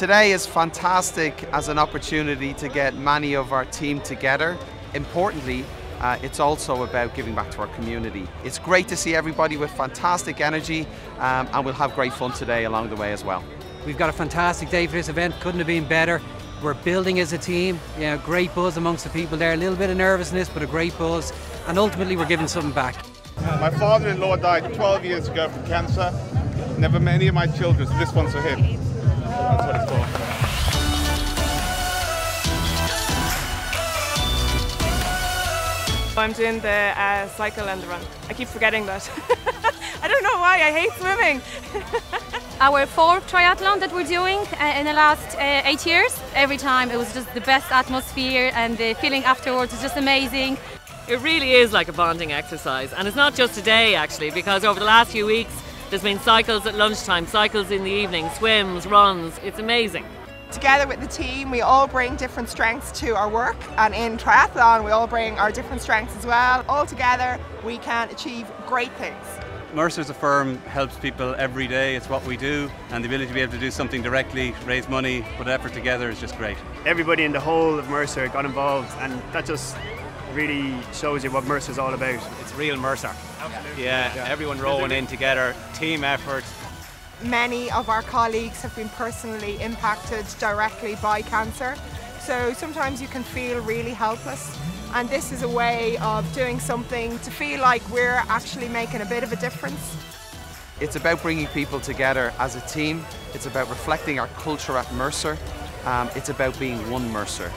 Today is fantastic as an opportunity to get many of our team together. Importantly, uh, it's also about giving back to our community. It's great to see everybody with fantastic energy um, and we'll have great fun today along the way as well. We've got a fantastic day for this event, couldn't have been better. We're building as a team, you know, great buzz amongst the people there, a little bit of nervousness but a great buzz and ultimately we're giving something back. My father-in-law died 12 years ago from cancer. Never met any of my children, so this one's for him. That's what it's for. I'm doing the uh, cycle and the run. I keep forgetting that. I don't know why, I hate swimming. Our fourth triathlon that we're doing uh, in the last uh, eight years. Every time it was just the best atmosphere and the feeling afterwards is just amazing. It really is like a bonding exercise and it's not just today actually because over the last few weeks there's been cycles at lunchtime, cycles in the evening, swims, runs, it's amazing. Together with the team, we all bring different strengths to our work, and in triathlon, we all bring our different strengths as well. All together, we can achieve great things. Mercer's a firm helps people every day. It's what we do, and the ability to be able to do something directly, raise money, put effort together is just great. Everybody in the whole of Mercer got involved, and that just really shows you what Mercer's all about. It's real Mercer. Yeah, yeah. everyone rowing in together, team effort. Many of our colleagues have been personally impacted directly by cancer, so sometimes you can feel really helpless. And this is a way of doing something to feel like we're actually making a bit of a difference. It's about bringing people together as a team. It's about reflecting our culture at Mercer. Um, it's about being one Mercer.